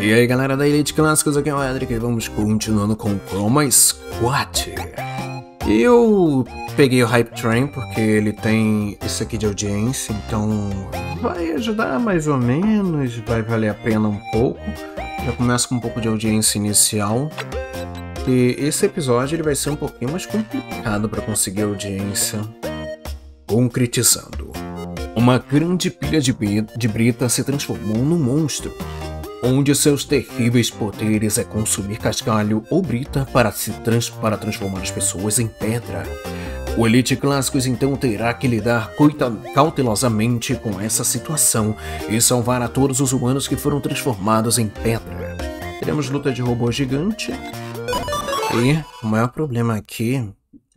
E aí galera da Elite Clássicos, aqui é o Edric e vamos continuando com Chroma Squad. E eu peguei o Hype Train porque ele tem esse aqui de audiência, então vai ajudar mais ou menos, vai valer a pena um pouco. Já começa com um pouco de audiência inicial. E esse episódio ele vai ser um pouquinho mais complicado para conseguir audiência. Concretizando. Uma grande pilha de, de brita se transformou num monstro onde seus terríveis poderes é consumir cascalho ou brita para, se trans para transformar as pessoas em pedra. O Elite Clássicos então terá que lidar cautelosamente com essa situação e salvar a todos os humanos que foram transformados em pedra. Teremos luta de robô gigante. E o maior problema aqui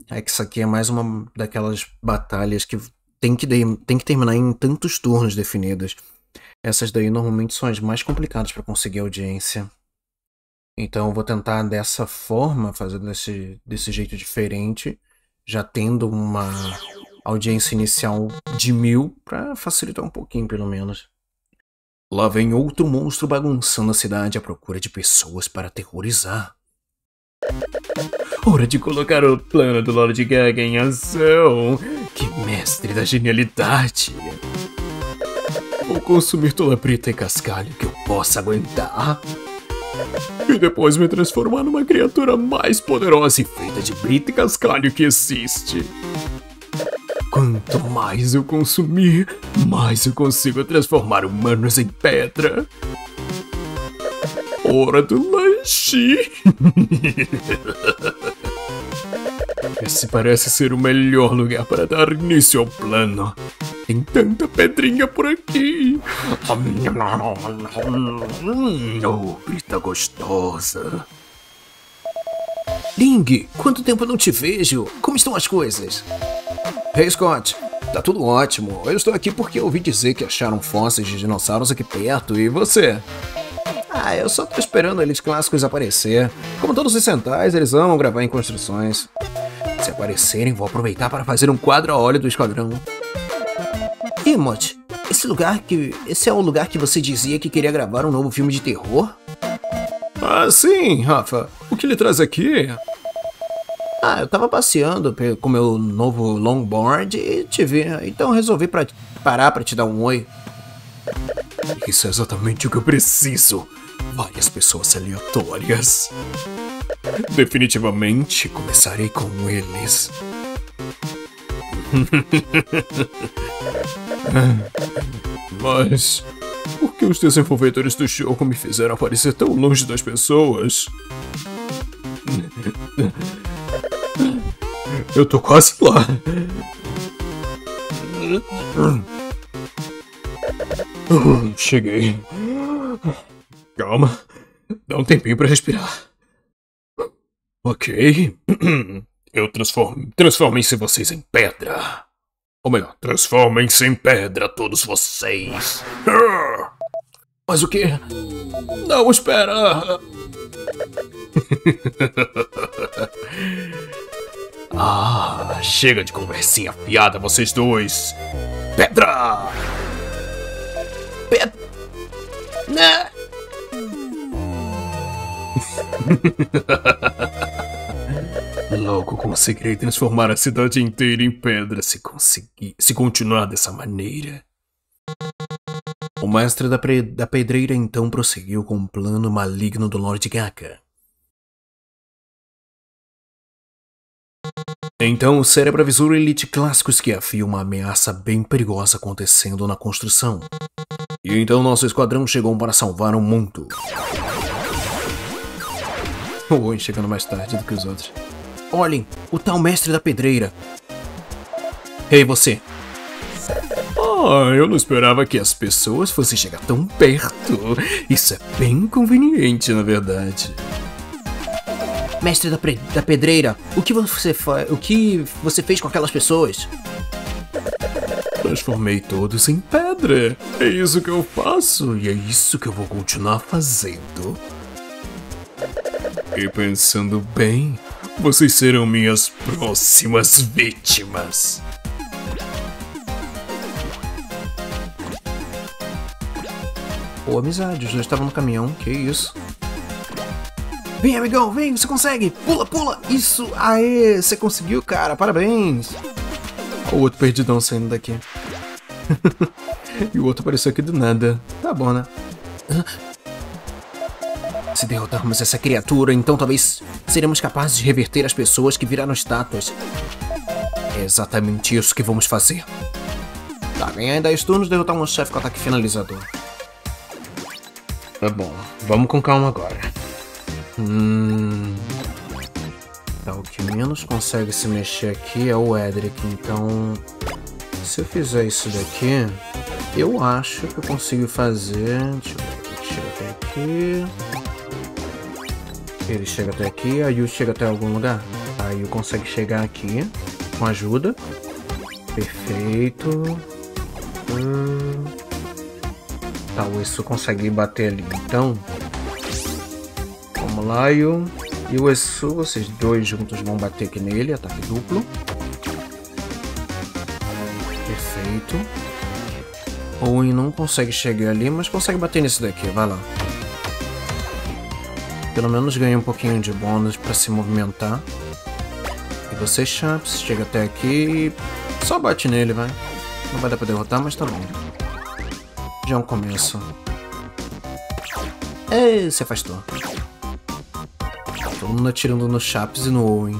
é que isso aqui é mais uma daquelas batalhas que tem que, tem que terminar em tantos turnos definidos. Essas daí normalmente são as mais complicadas para conseguir audiência. Então eu vou tentar dessa forma, fazer desse, desse jeito diferente, já tendo uma audiência inicial de mil, para facilitar um pouquinho pelo menos. Lá vem outro monstro bagunçando a cidade à procura de pessoas para aterrorizar. Hora de colocar o plano do Lord Gaga em ação! Que mestre da genialidade! Vou consumir toda a brita e cascalho que eu possa aguentar. E depois me transformar numa criatura mais poderosa e feita de brita e cascalho que existe. Quanto mais eu consumir, mais eu consigo transformar humanos em pedra. Hora do lanche! Esse parece ser o melhor lugar para dar início ao plano. Tem tanta pedrinha por aqui. Oh, brita gostosa. Ling, quanto tempo eu não te vejo? Como estão as coisas? Hey, Scott. Tá tudo ótimo. Eu estou aqui porque ouvi dizer que acharam fósseis de dinossauros aqui perto. E você? Ah, eu só tô esperando eles clássicos aparecer. Como todos os centais, eles amam gravar em construções. Se aparecerem, vou aproveitar para fazer um quadro a óleo do esquadrão. Imot, esse lugar que. Esse é o lugar que você dizia que queria gravar um novo filme de terror? Ah, sim, Rafa. O que lhe traz aqui? Ah, eu tava passeando com meu novo longboard e te vi, então resolvi pra, parar para te dar um oi. Isso é exatamente o que eu preciso. Várias pessoas aleatórias. Definitivamente começarei com eles. Mas por que os desenvolvedores do jogo me fizeram aparecer tão longe das pessoas? Eu tô quase lá. Cheguei. Calma. Dá um tempinho para respirar. Ok. Eu transformo. Transformem-se vocês em pedra. Ou melhor, transformem-se em pedra todos vocês. Mas o que? Não, espera! ah, chega de conversinha fiada, vocês dois! Pedra! Pedra! Né? Logo conseguirei transformar a cidade inteira em pedra se conseguir, se continuar dessa maneira. O mestre da, da pedreira então prosseguiu com um plano maligno do Lord Gaka. Então o cérebro avisou o Elite Clássicos que havia uma ameaça bem perigosa acontecendo na construção. E então nosso esquadrão chegou para salvar o mundo. O chegando mais tarde do que os outros. Olhem, o tal mestre da pedreira. Ei, você. Ah, eu não esperava que as pessoas fossem chegar tão perto. Isso é bem conveniente, na verdade. Mestre da, da pedreira, o que você o que você fez com aquelas pessoas? Transformei todos em pedra. É isso que eu faço e é isso que eu vou continuar fazendo. E pensando bem, vocês serão minhas próximas vítimas. Pô, amizade, os dois estavam no caminhão, que isso. Vem, amigão, vem, você consegue! Pula, pula! Isso! Aê! Você conseguiu, cara! Parabéns! O outro perdidão saindo daqui. e o outro apareceu aqui do nada. Tá bom, né? Se derrotarmos essa criatura, então talvez seremos capazes de reverter as pessoas que viraram estátuas. É exatamente isso que vamos fazer. Tá, ganhar em 10 turnos, derrotar um chefe com ataque finalizador. Tá bom, vamos com calma agora. Hum... Tá, o que menos consegue se mexer aqui é o Edric, então... Se eu fizer isso daqui, eu acho que eu consigo fazer... Deixa eu ver, chega até aqui... Ele chega até aqui, a Yu chega até algum lugar. A Yu consegue chegar aqui com ajuda. Perfeito. Hum... Tá, o Esu consegue bater ali. Então, vamos lá, Yu. E o Esu, vocês dois juntos vão bater aqui nele, ataque duplo. Perfeito. O Win não consegue chegar ali, mas consegue bater nesse daqui, vai lá. Pelo menos ganha um pouquinho de bônus para se movimentar. E você, Chaps, chega até aqui e só bate nele, vai. Não vai dar pra derrotar, mas tá bom. Já é um começo. Ei, se afastou. Todo mundo atirando no Chaps e no Owen.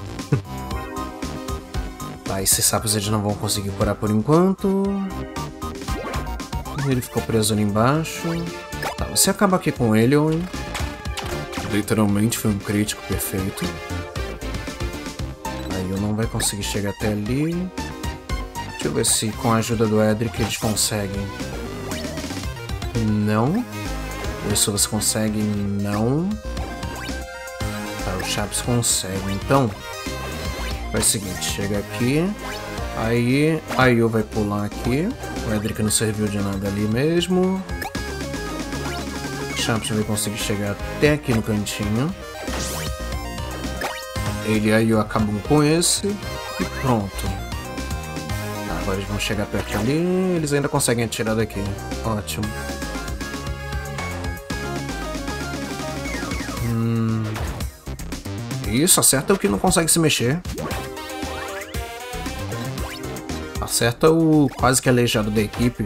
tá, esses sapos eles não vão conseguir curar por enquanto. Ele ficou preso ali embaixo. Tá, você acaba aqui com ele, Owen. Literalmente foi um crítico perfeito. Aí eu não vai conseguir chegar até ali. Deixa eu ver se com a ajuda do Edric eles conseguem. Não. Se você consegue, não. Tá, o Chaps consegue. Então, faz o seguinte, chega aqui. Aí, aí eu vai pular aqui. O Edric não serviu de nada ali mesmo. Champs vai conseguir chegar até aqui no cantinho. Ele e a Yu acabam com esse. E pronto. Agora eles vão chegar perto ali. Eles ainda conseguem atirar daqui. Ótimo. Hum... Isso, acerta o que não consegue se mexer. Acerta o quase que aleijado da equipe.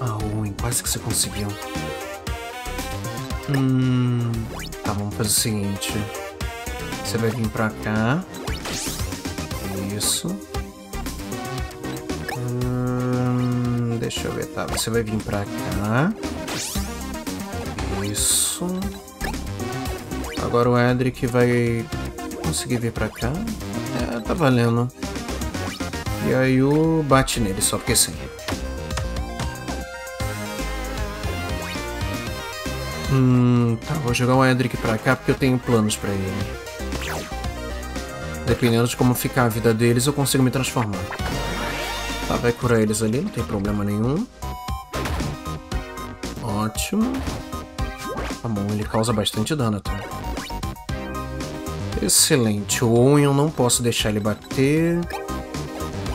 Ah, ruim, quase que você conseguiu. Hum, tá, vamos fazer o seguinte. Você vai vir pra cá. Isso. Hum, deixa eu ver, tá. Você vai vir pra cá. Isso. Agora o Edric vai conseguir vir pra cá. É, tá valendo. E aí o bate nele, só porque sim. Hum, tá, vou jogar o Edric pra cá porque eu tenho planos pra ele. Dependendo de como ficar a vida deles, eu consigo me transformar. Tá, vai curar eles ali, não tem problema nenhum. Ótimo. Tá bom, ele causa bastante dano até. Excelente. O Owen eu não posso deixar ele bater.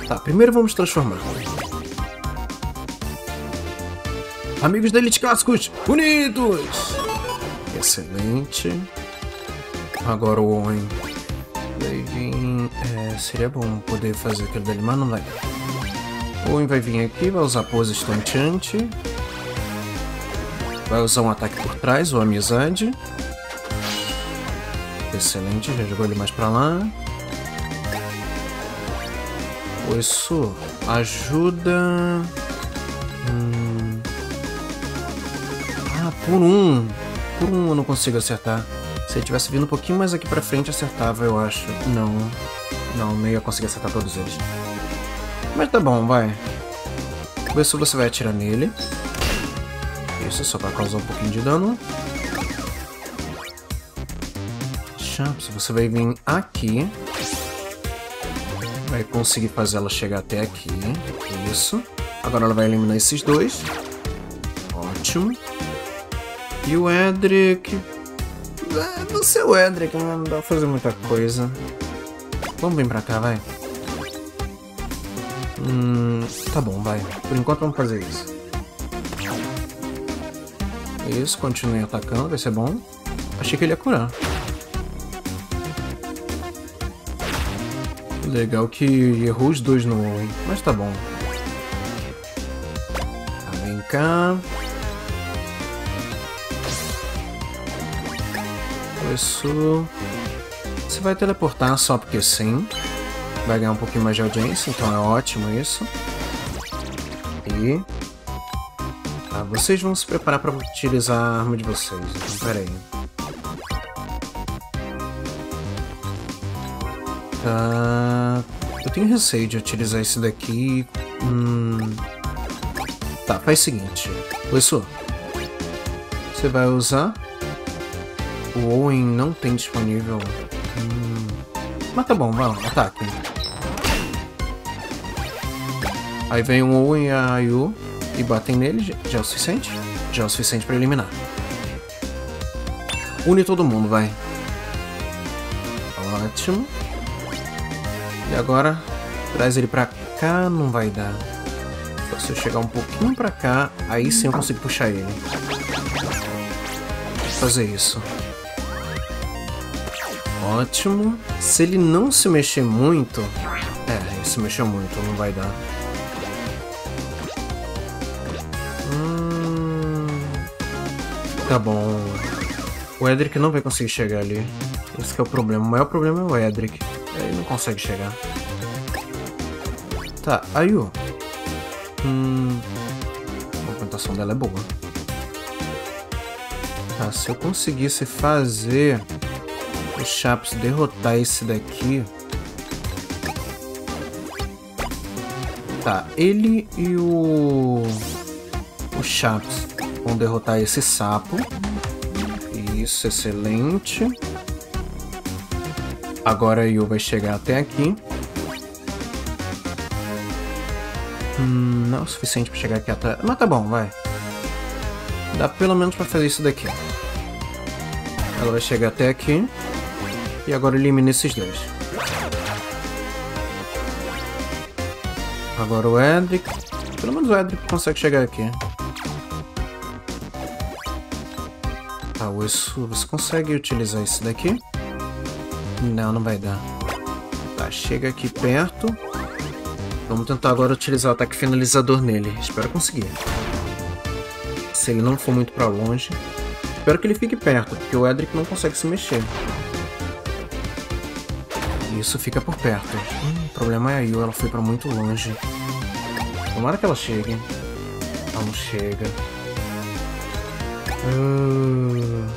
Tá, primeiro vamos transformar. Amigos da Elite Clássicos, unidos! Excelente. Agora o Owen vai vir... É, seria bom poder fazer aquilo dele, mas não vai. O Owen vai vir aqui, vai usar pose estonteante. Vai usar um ataque por trás, ou amizade. Excelente, já jogou ele mais pra lá. Isso ajuda... por um. Por um eu não consigo acertar. Se ele tivesse vindo um pouquinho mais aqui pra frente, acertava, eu acho. Não. Não, não ia conseguir acertar todos eles. Mas tá bom, vai. Ver se você vai atirar nele. Isso, só pra causar um pouquinho de dano. Champs, você vai vir aqui. Vai conseguir fazer ela chegar até aqui. Isso. Agora ela vai eliminar esses dois. Ótimo. E o Edric... É, não sei o Edric, não dá pra fazer muita coisa. Vamos vir pra cá, vai. Hum, tá bom, vai. Por enquanto vamos fazer isso. Isso, continue atacando, vai ser bom. Achei que ele ia curar. Legal que errou os dois no mas tá bom. Tá, vem cá. Isso. Você vai teleportar só porque sim. Vai ganhar um pouquinho mais de audiência, então é ótimo isso. E... Tá, vocês vão se preparar para utilizar a arma de vocês, então pera aí. Tá... Eu tenho receio de utilizar esse daqui... Hum... Tá, faz o seguinte. Pessoal, você vai usar... O Owen não tem disponível... Hum... Mas tá bom, vai lá, ataque. Aí vem o Owen e a Ayu e batem nele, já é o suficiente? Já é o suficiente para eliminar. Une todo mundo, vai. Ótimo. E agora, traz ele pra cá, não vai dar. Então, se eu chegar um pouquinho pra cá, aí sim eu consigo puxar ele. Vou fazer isso. Ótimo. Se ele não se mexer muito... É, ele se mexeu muito, não vai dar. Tá bom. O Edric não vai conseguir chegar ali. Esse é o problema. O maior problema é o Edric. Ele não consegue chegar. Tá, Ayu. Hum... A movimentação dela é boa. Tá, se eu conseguisse fazer Chaps derrotar esse daqui... Tá, ele e o... O Chaps Vão derrotar esse sapo. Isso, excelente. Agora a Yu vai chegar até aqui. Hum, não é o suficiente para chegar aqui atrás. Mas tá bom, vai. Dá pelo menos para fazer isso daqui. Ela vai chegar até aqui. E agora elimina esses dois. Agora o Edric. Pelo menos o Edric consegue chegar aqui. Tá, isso, você consegue utilizar esse daqui? Não, não vai dar. Tá, chega aqui perto. Vamos tentar agora utilizar o ataque finalizador nele. Espero conseguir. Se ele não for muito pra longe. Espero que ele fique perto, porque o Edric não consegue se mexer. Isso fica por perto. Hum, o problema é a Yu, ela foi pra muito longe. Tomara que ela chegue. Ela não chega. Hum...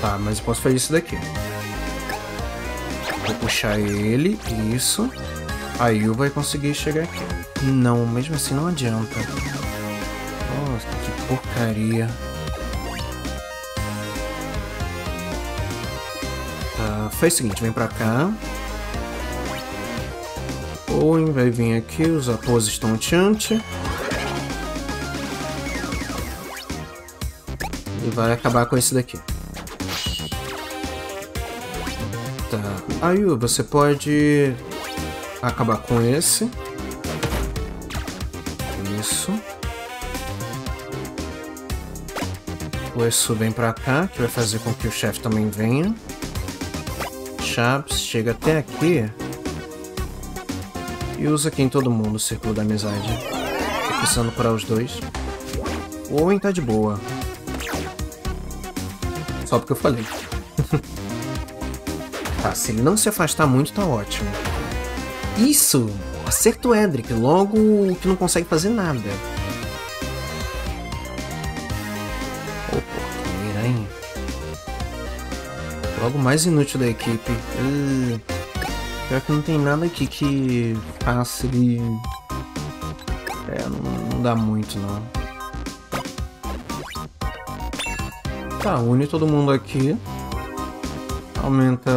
Tá, mas eu posso fazer isso daqui. Vou puxar ele, isso. Aí o vai conseguir chegar aqui. Não, mesmo assim não adianta. Nossa, que porcaria. Faz o seguinte, vem pra cá. Owen vai vir aqui, os atores estão ante. E vai acabar com esse daqui. Tá. Ayu, você pode acabar com esse. Isso. O Esu vem pra cá, que vai fazer com que o chefe também venha. Chega até aqui. E usa aqui em todo mundo o Círculo da Amizade. Tô precisando curar os dois. O Owen tá de boa. Só porque eu falei. tá, se ele não se afastar muito, tá ótimo. Isso! Acerta o Edric, logo que não consegue fazer nada. Logo mais inútil da equipe. Uh, pior que não tem nada aqui que faça ele... É, não, não dá muito, não. Tá, une todo mundo aqui. Aumenta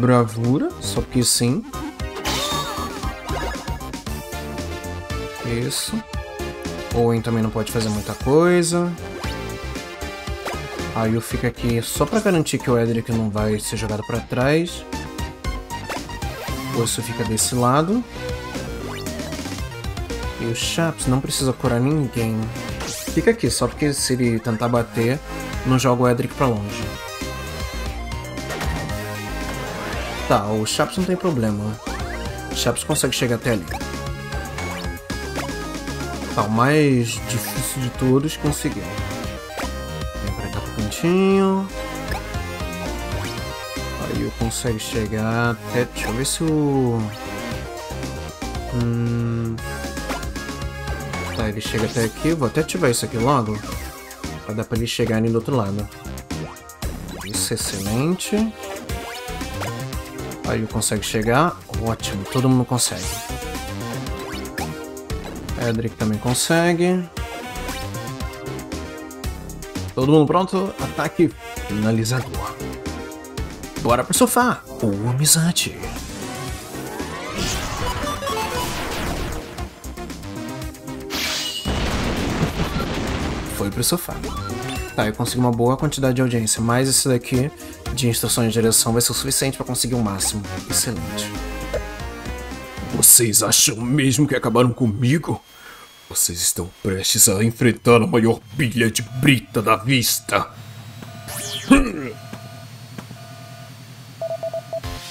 bravura, só porque sim. Isso. Owen também não pode fazer muita coisa. Aí eu fico aqui só pra garantir que o Edric não vai ser jogado pra trás. O Osso fica desse lado. E o Chaps não precisa curar ninguém. Fica aqui, só porque se ele tentar bater, não joga o Edric pra longe. Tá, o Chaps não tem problema. O Chaps consegue chegar até ali. Tá, o mais difícil de todos conseguiu. Cantinho. Aí eu consigo chegar até... Deixa eu ver se o... Hum... Tá, ele chega até aqui. Vou até ativar isso aqui logo. Pra dar pra ele chegar ali do outro lado. Isso é excelente. Aí ele consegue chegar. Ótimo, todo mundo consegue. Edric também consegue. Todo mundo pronto? Ataque finalizador. Bora pro sofá! Ou amizade. Foi pro sofá. Tá, eu consigo uma boa quantidade de audiência, mas esse daqui de instruções de direção vai ser o suficiente para conseguir o máximo. Excelente. Vocês acham mesmo que acabaram comigo? Vocês estão prestes a enfrentar a maior pilha de brita da vista.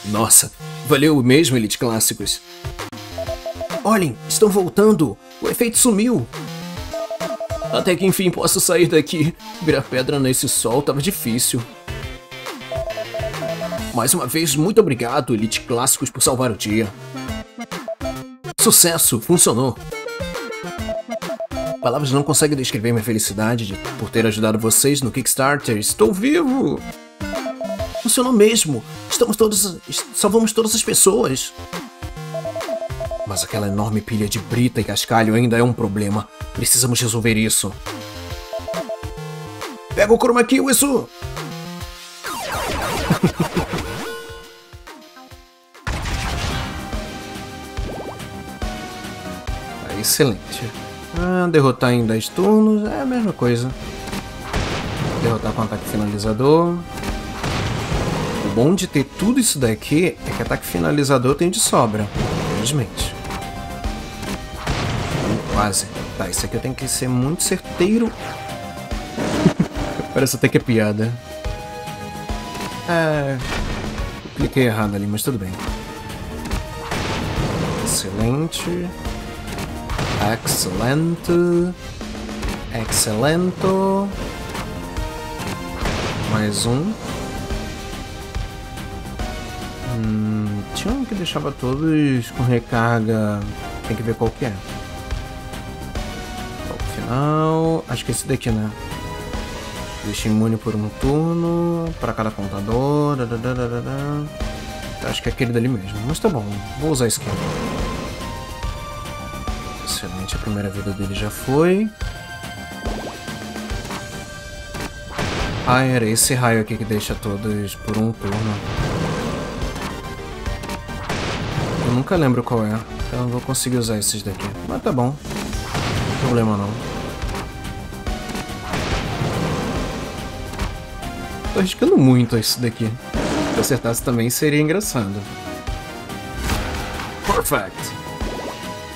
Nossa, valeu mesmo, Elite Clássicos. Olhem, estão voltando! O efeito sumiu! Até que enfim posso sair daqui. Virar pedra nesse sol tava difícil. Mais uma vez, muito obrigado, Elite Clássicos, por salvar o dia. Sucesso, funcionou. Palavras não conseguem descrever minha felicidade de, por ter ajudado vocês no Kickstarter. Estou vivo! Funcionou mesmo! Estamos todos. salvamos todas as pessoas! Mas aquela enorme pilha de brita e cascalho ainda é um problema. Precisamos resolver isso. Pega o chroma key, isso! Excelente. Derrotar em 10 turnos é a mesma coisa. Derrotar com ataque finalizador. O bom de ter tudo isso daqui é que ataque finalizador tem de sobra. Infelizmente. Quase. Tá, isso aqui eu tenho que ser muito certeiro. Parece até que é piada. É... cliquei errado ali, mas tudo bem. Excelente. Excelente. Excelente. Mais um. Hum, tinha um que deixava todos com recarga. Tem que ver qual que é. O final. Acho que esse daqui, né? Deixa imune por um turno. Para cada contador. Acho que é aquele dali mesmo. Mas tá bom. Vou usar esse aqui. A primeira vida dele já foi. Ah, era esse raio aqui que deixa todos por um turno. Eu nunca lembro qual é, então eu não vou conseguir usar esses daqui. Mas tá bom, não problema não. Tô arriscando muito esse daqui. Se acertasse também seria engraçado. Perfect!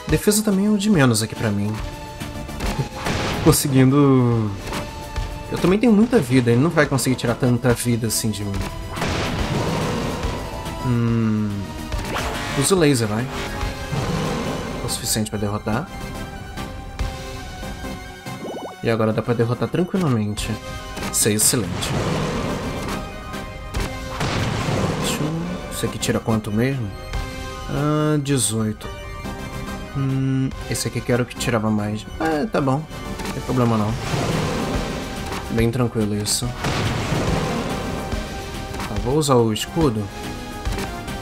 Defesa também é o de menos aqui pra mim. Conseguindo... Eu também tenho muita vida, ele não vai conseguir tirar tanta vida assim de mim. Hum... Usa o laser, vai. O suficiente pra derrotar. E agora dá pra derrotar tranquilamente. Isso é excelente. Isso aqui tira quanto mesmo? Ah, 18. Hum, esse aqui quero que tirava mais. É, tá bom. Não tem problema não. Bem tranquilo isso. Tá, vou usar o escudo.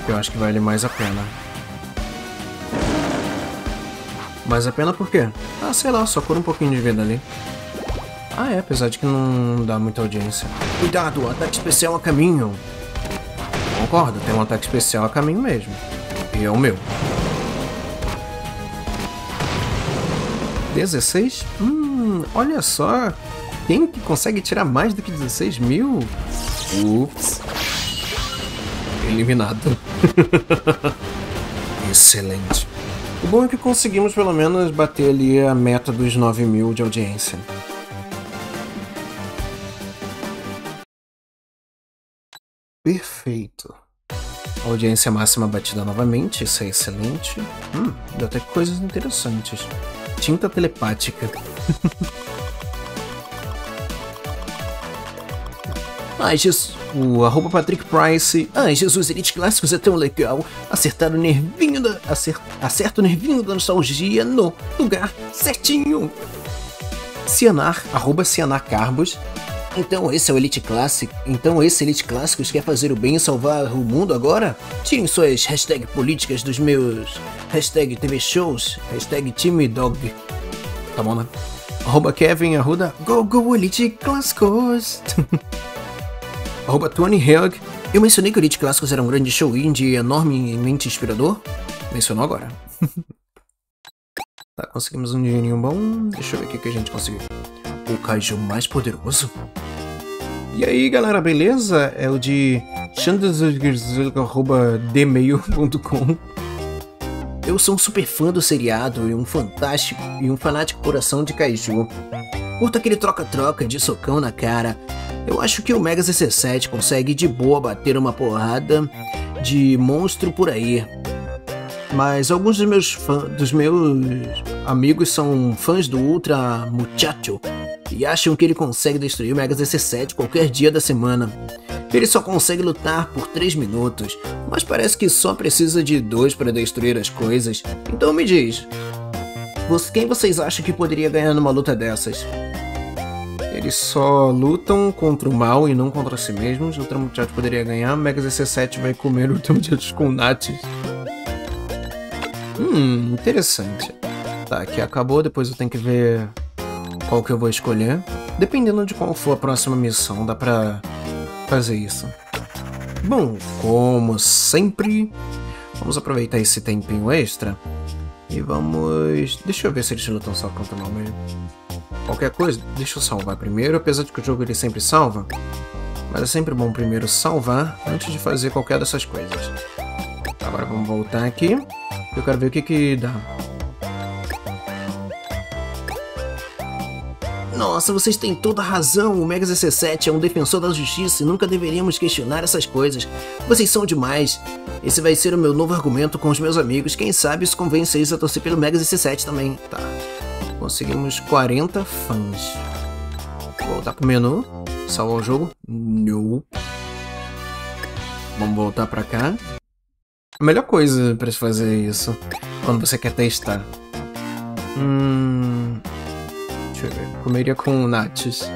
Que eu acho que vale mais a pena. Mais a pena por quê? Ah, sei lá, só cura um pouquinho de vida ali. Ah, é, apesar de que não dá muita audiência. Cuidado, ataque especial a caminho. Concordo, tem um ataque especial a caminho mesmo. E é o meu. 16? Hum, olha só. Quem que consegue tirar mais do que 16 mil? Ups. Eliminado. Excelente. O bom é que conseguimos pelo menos bater ali a meta dos 9 mil de audiência. Perfeito. Audiência máxima batida novamente, isso é excelente. Hum, deu até coisas interessantes. Tinta telepática. Ai, Jesus. O arroba Patrick Price. Ai, Jesus, Elite Clássicos é tão legal. Acertar o nervinho da. Acert, acerta o nervinho da nostalgia no lugar certinho. Cianar, arroba Cianar Carbos. Então esse é o Elite Clássico. Então esse Elite Clássicos quer fazer o bem e salvar o mundo agora? Tirem suas hashtag políticas dos meus hashtag TV shows, hashtag time dog. Tá bom, né? Arroba Kevin Arruda, Go Go Elite Clássicos. Arroba Tony Hug. Eu mencionei que o Elite Clássicos era um grande show indie enormemente inspirador. Mencionou agora. tá, conseguimos um dinheirinho bom. Deixa eu ver o que a gente conseguiu. O kaiju mais poderoso? E aí galera, beleza? É o de chandazurgzurg.dmail.com Eu sou um super fã do seriado e um fantástico e um fanático coração de kaiju. Curto aquele troca-troca de socão na cara eu acho que o Mega ZC7 consegue de boa bater uma porrada de monstro por aí. Mas alguns dos meus, fã, dos meus amigos são fãs do Ultra Muchacho e acham que ele consegue destruir o Mega ZC7 qualquer dia da semana. Ele só consegue lutar por 3 minutos, mas parece que só precisa de 2 para destruir as coisas. Então me diz, quem vocês acham que poderia ganhar numa luta dessas? Eles só lutam contra o mal e não contra si mesmos. O Ultramuchacho poderia ganhar. Mega ZC7 vai comer o Ultramuchacho com nates. Hum, interessante. Tá, aqui acabou. Depois eu tenho que ver qual que eu vou escolher. Dependendo de qual for a próxima missão, dá pra fazer isso. Bom, como sempre, vamos aproveitar esse tempinho extra e vamos... Deixa eu ver se eles lutam só contra mal mesmo. Qualquer coisa, deixa eu salvar primeiro, apesar de que o jogo ele sempre salva. Mas é sempre bom primeiro salvar antes de fazer qualquer dessas coisas. Agora vamos voltar aqui. Eu quero ver o que que dá. Nossa, vocês têm toda a razão. O Mega ZC7 é um defensor da justiça e nunca deveríamos questionar essas coisas. Vocês são demais. Esse vai ser o meu novo argumento com os meus amigos. Quem sabe isso convence eles a torcer pelo Mega ZC7 também. Tá. Conseguimos 40 fãs. Voltar pro menu. Salvar o jogo. No. Vamos voltar pra cá. A melhor coisa pra se fazer isso. Quando você quer testar. Hum... Ver. Comeria com nates.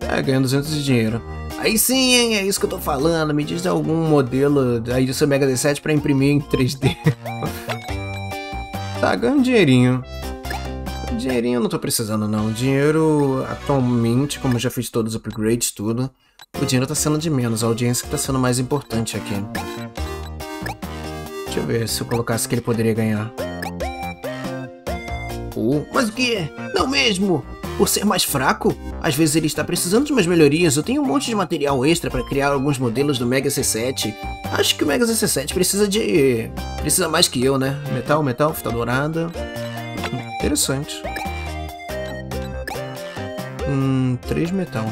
é, ganhando 200 de dinheiro. Aí sim, hein? É isso que eu tô falando. Me diz algum modelo aí do seu Mega D7 pra imprimir em 3D. Tá, ganhando dinheirinho. Dinheirinho eu não tô precisando não. Dinheiro atualmente, como já fiz todos os upgrades, tudo, o dinheiro tá sendo de menos, a audiência que tá sendo mais importante aqui. Deixa eu ver se eu colocasse que ele poderia ganhar. Oh, mas o que? Não mesmo! Por ser mais fraco, às vezes ele está precisando de umas melhorias. Eu tenho um monte de material extra para criar alguns modelos do Mega C7. Acho que o Mega C7 precisa de... Precisa mais que eu, né? Metal, metal, fita dourada. Interessante. Hum, três metal.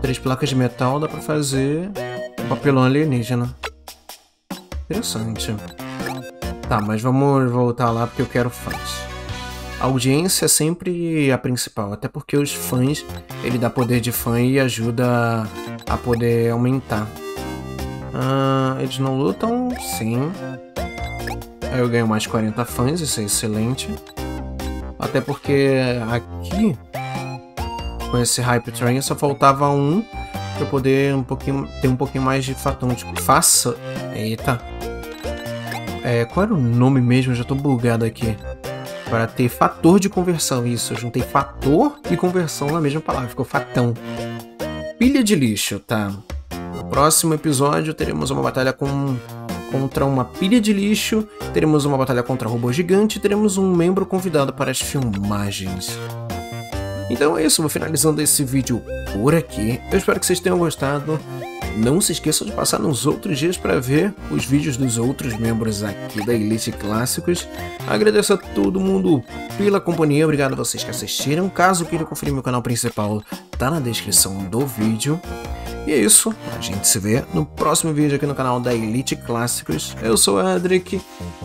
Três placas de metal dá pra fazer papelão alienígena. Interessante. Tá, mas vamos voltar lá porque eu quero fãs. A audiência é sempre a principal, até porque os fãs, ele dá poder de fã e ajuda a poder aumentar. Ah, eles não lutam? Sim. Aí eu ganho mais 40 fãs, isso é excelente. Até porque aqui, com esse Hype Train, só faltava um eu poder um pouquinho, ter um pouquinho mais de fatão. Tipo, faça... Eita. É, qual era o nome mesmo? Eu já tô bugado aqui para ter fator de conversão. Isso, eu juntei fator e conversão na mesma palavra, ficou fatão. Pilha de lixo, tá? No próximo episódio teremos uma batalha com, contra uma pilha de lixo, teremos uma batalha contra robô gigante, teremos um membro convidado para as filmagens. Então é isso, vou finalizando esse vídeo por aqui. Eu espero que vocês tenham gostado. Não se esqueçam de passar nos outros dias para ver os vídeos dos outros membros aqui da Elite Clássicos. Agradeço a todo mundo pela companhia, obrigado a vocês que assistiram. Caso queiram conferir meu canal principal, tá na descrição do vídeo. E é isso, a gente se vê no próximo vídeo aqui no canal da Elite Clássicos. Eu sou o Adric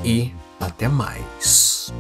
e até mais.